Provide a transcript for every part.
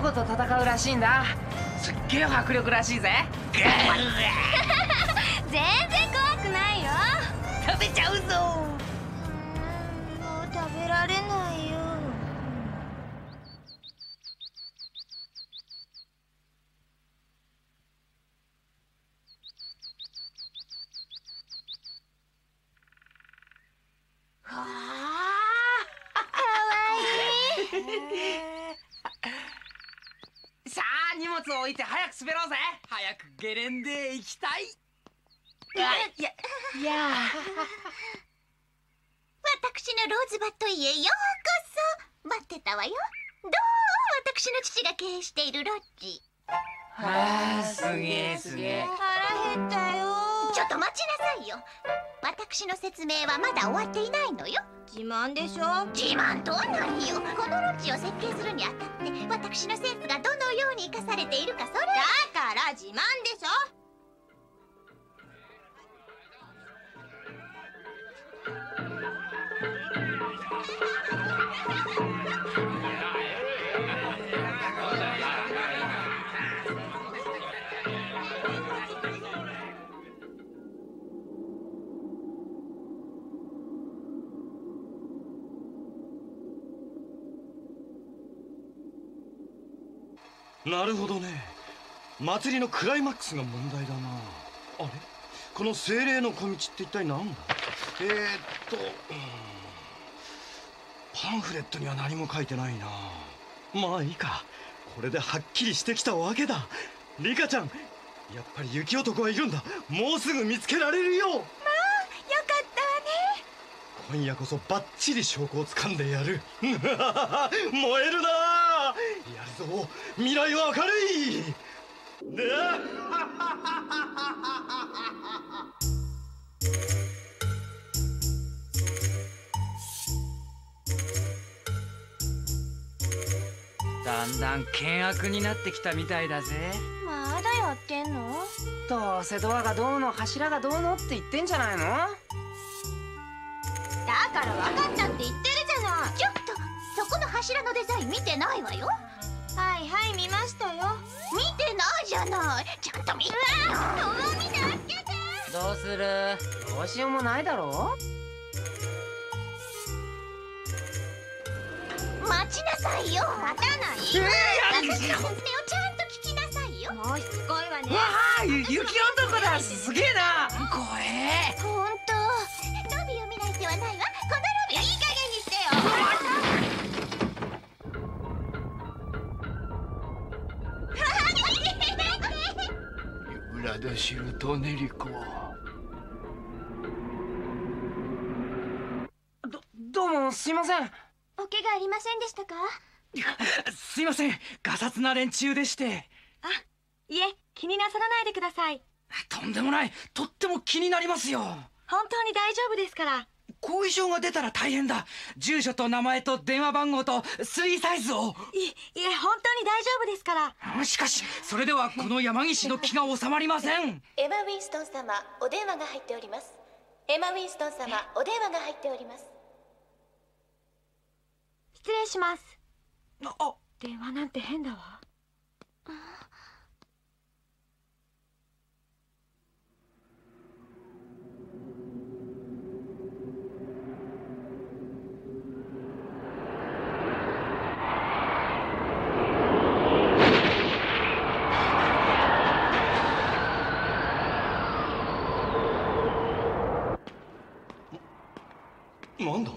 男と戦うらしいんだ。すっげえ迫力らしいぜ。全然怖くないよ。食べちゃうぞ。もう食べられないよはあかわいいさあ荷物を置いて早く滑ろうぜ。早くゲレンデへ行きたい。いやいやいや。私のローズバット家へようこそ。待ってたわよ。どう私の父が経営しているロッジ。あーすげえすげえ。腹減ったよ。ちょっと待ちなさいよ私の説明はまだ終わっていないのよ。自慢でしょ？自慢とは何よ？このロッジを設計するにあたって私のセンスがどのように生かされているかそれ。だから自慢でしょ？なるほどね。祭りのクライマックスが問題だな。あれ？この精霊の小道って一体何だ？えー、っとうん。パンフレットには何も書いてないな。まあいいか。これではっきりしてきたわけだ。リカちゃんやっぱり雪男はいるんだ。もうすぐ見つけられるよ。よかったわね。今夜こそバッチリ証拠をつかんでやる。燃えるなぞ。未来は明るい。ねだんだん険悪になってきたみたいだぜ。まだやってんの？どうせドアがどうの柱がどうのって言ってんじゃないの？だから分かったって言ってるじゃない。ちょっとそこの柱のデザイン見てないわよはいはい見ましたよ。見てないじゃない。ちゃんと見て。よどう見て助けてどうする？どうしようもないだろ？待ちなさいよ。待たない？えー私の説明をちゃんと聞きなさいよ。もうしつこいわね。わあ雪男だ。すげえな。怖えほんとロビーを見ない手はないわ。このロビーいい加減にしてよラダシルトネリコどどうもすいません。お怪我ありませんでしたか？すいません。ガサツな連中でして。いえ気になさらないでください。とんでもない。とっても気になりますよ。本当に大丈夫ですから後遺症が出たら大変だ。住所と名前と電話番号と3サイズを。いいえ本当に大丈夫ですから。しかしそれではこの山岸の気が収まりません。エマ・ウィンストン様お電話が入っております。エマ・ウィンストン様お電話が入っております。失礼します。ああ。電話なんて変だわなんだ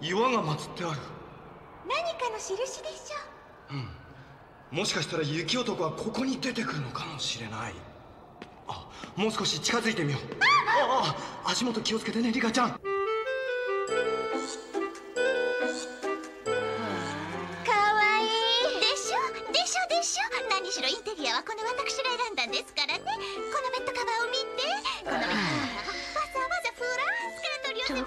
岩が祀ってある。何かの印でしょ？もしかしたら雪男はここに出てくるのかもしれない。あもう少し近づいてみよう。ああ足元気をつけてねリカちゃん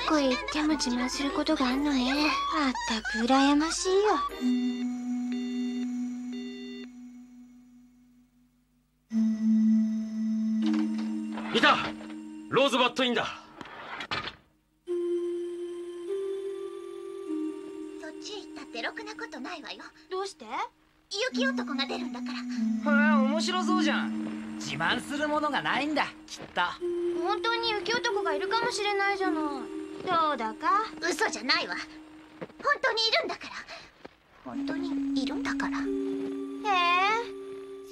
こへ行っても自慢することがあんのね。まったく羨ましいよ。いた。ローズバットインだ。そっちへ行ったってろくなことないわよ。どうして？雪男が出るんだから。へえ面白そうじゃん。自慢するものがないんだきっと。本当に雪男がいるかもしれないじゃないどうだか？嘘じゃないわ。本当にいるんだから。本当にいるんだから。へえ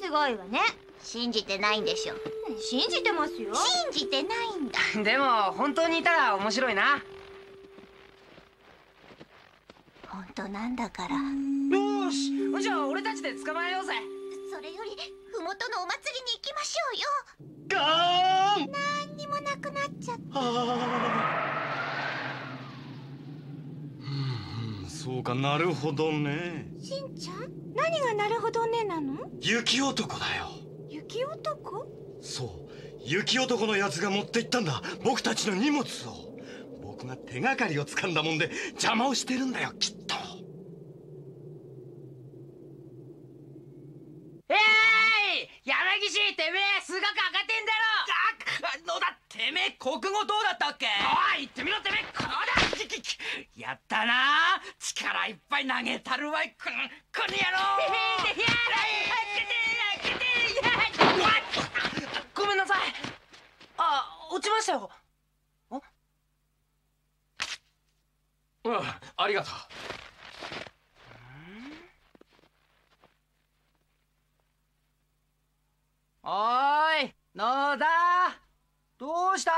すごいわね。信じてないんでしょ。信じてますよ。信じてないんだ。でも本当にいたら面白いな。本当なんだから。よしじゃあ俺たちで捕まえようぜ。それより麓のお祭りに行きましょうよ。ガーン。何にもなくなっちゃったうんうんそうかなるほどね。しんちゃん？何がなるほどねなの？雪男だよ。雪男？そう雪男のやつが持って行ったんだ。僕たちの荷物を。僕が手がかりをつかんだもんで邪魔をしてるんだよきっと。えい！柳岸てめえ数学赤点だろ！あのだてめえ国語どうだったっけ？おい言ってみろてめえこうだやったな力いっぱい投げたるわいこのこの野郎ごめんなさいあ落ちましたようんありがとうおーい野田どうした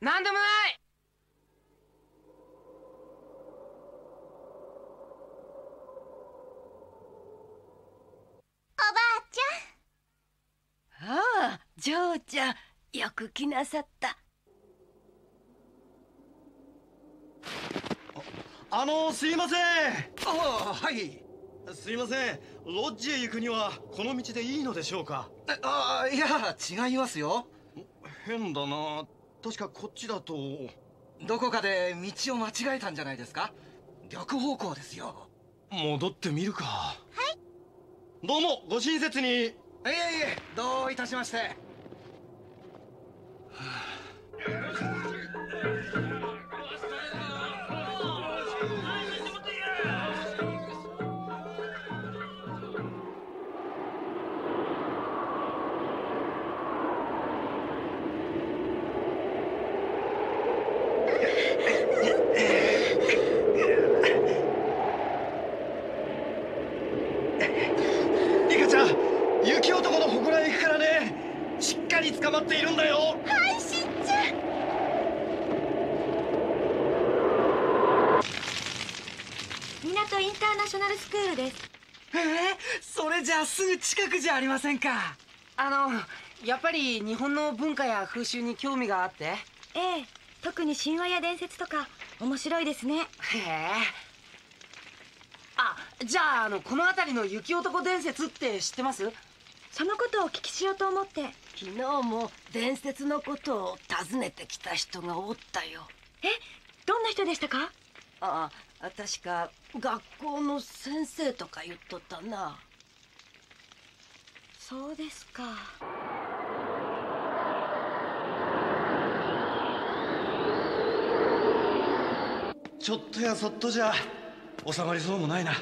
なんでもないおばあちゃんああ、ジョーちゃん、よく来なさった。あのすいません。ああはい。すいません。ロッジへ行くにはこの道でいいのでしょうか？ああいや違いますよ。変だな。確かこっちだと。どこかで道を間違えたんじゃないですか？逆方向ですよ。戻ってみるか。はい。どうもご親切に。いえいえどういたしまして Ugh. ありませんか。あのやっぱり日本の文化や風習に興味があって。へええ特に神話や伝説とか面白いですね。え。あじゃああのこの辺りの雪男伝説って知ってます？そのことをお聞きしようと思って。昨日も伝説のことを尋ねてきた人がおったよ。えどんな人でしたか？ああ、確か学校の先生とか言っとったな。そうですか。ちょっとやそっとじゃ収まりそうもないな。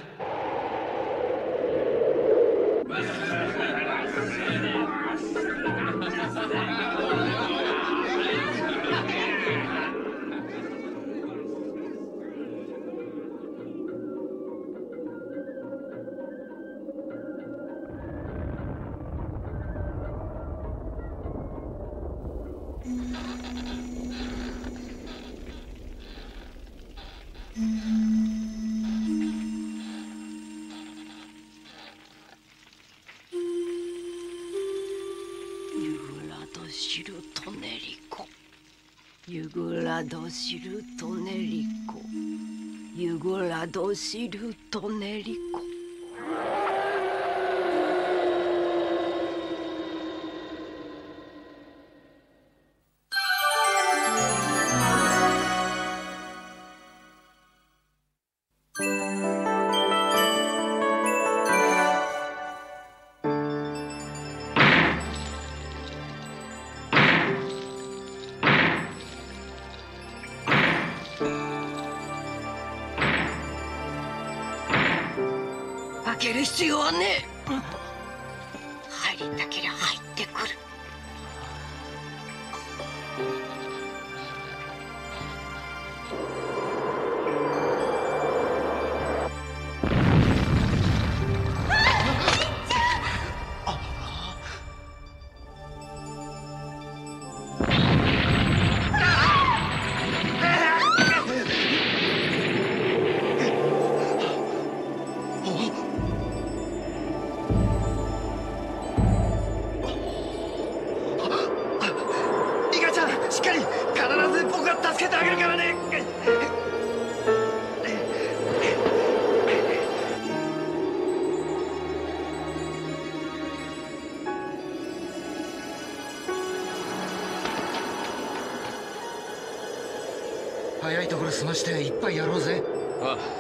ラドシルトネリコ。ユグラドシルトネリコ。る必要はねえ。済ましていっぱいやろうぜ。ああ。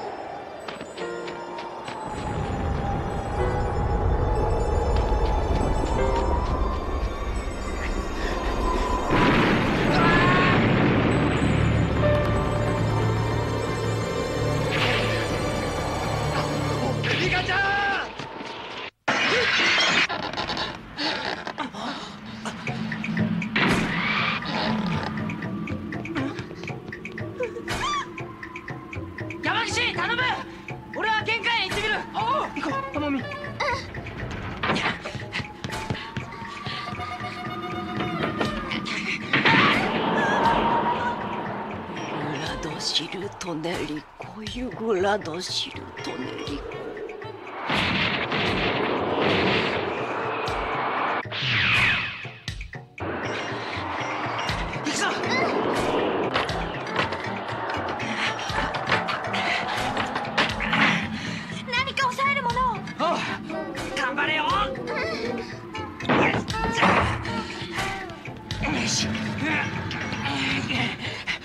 ユグラドシルトネリコ行くぞ。何か抑えるものをおう頑張れよよし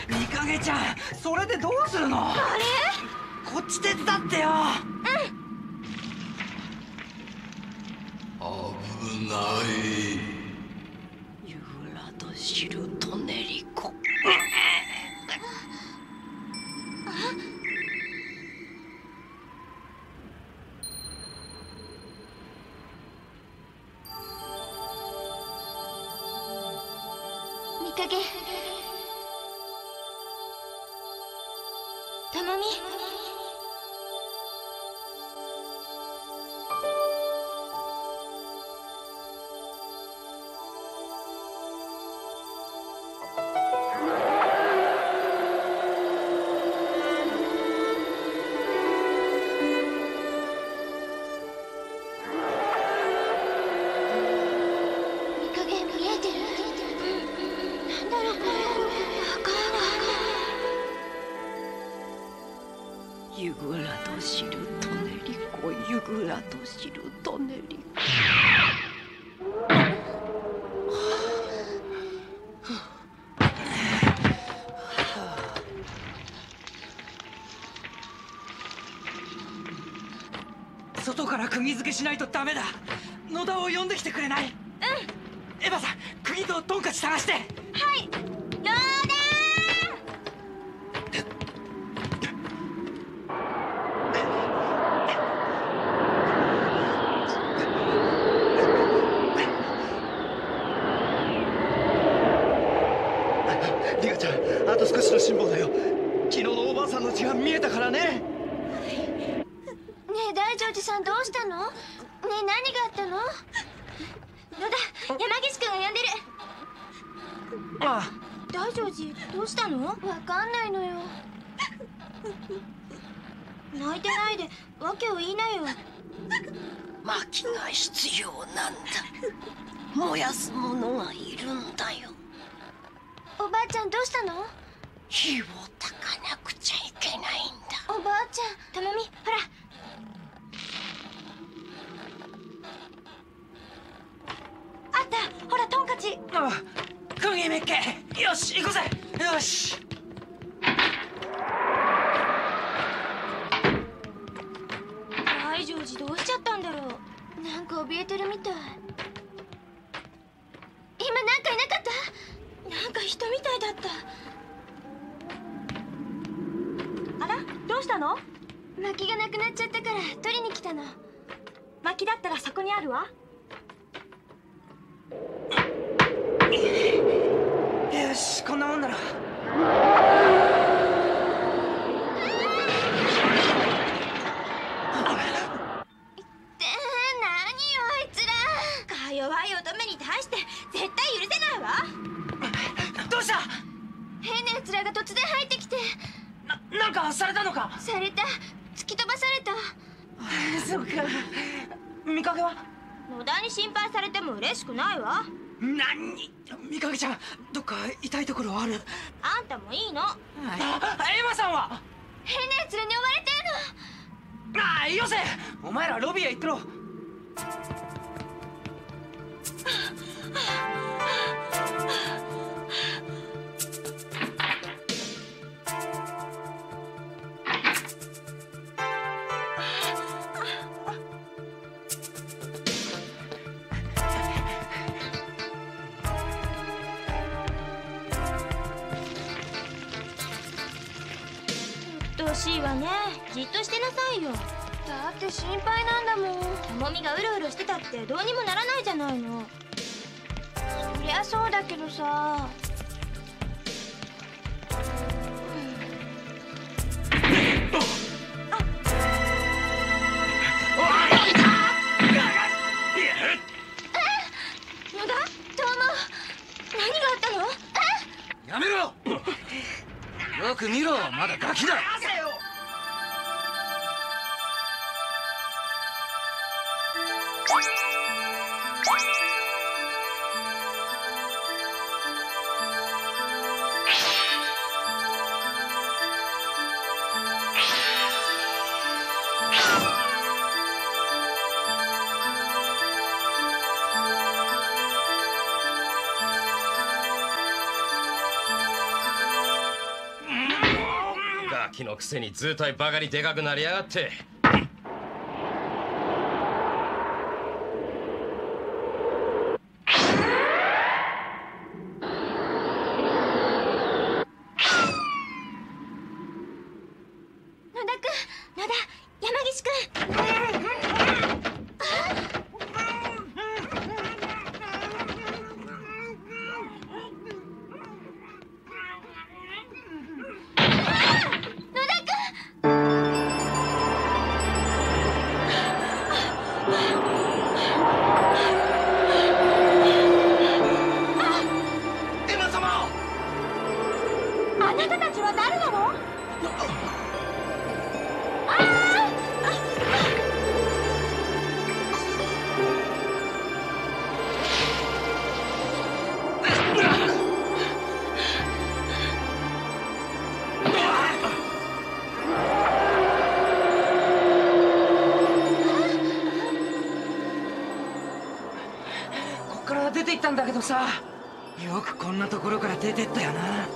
見かけちゃんそれでどうするのあこっち手伝ってよ。危ないしないとダメだ。野田を呼んできてくれない？うん。エヴァさん釘とトンカチ探して。はい。ロー？ダリカちゃんあと少しの辛抱だよ。昨日のおばあさんの血が見えたからねうしたの？ねえ何があったの？野田山岸君が呼んでる。あ。大丈寺どうしたの？わかんないのよ。泣いてないで訳を言いなよ。薪が必要なんだ。燃やすものがいるんだよ。おばあちゃんどうしたの？火を焚かなくちゃいけないんだ。おばあちゃんたまみほらち。ああよし行こうぜ。よし。どうしちゃったんだろう。なんか怯えてるみたい。今なんかいなかった？なんか人みたいだった。あら？どうしたの？薪がなくなっちゃったから取りに来たの。薪だったらそこにあるわ。しいわね。じっとしてなさいよ。て心配なんだもん。ともみがううしてたってどうにもならないじゃないの。そりゃそうだけどさ。やめろよく見ろまだガキだせに図体バカにでかくなりやがってんだけどさ。よくこんなところから出てったよな。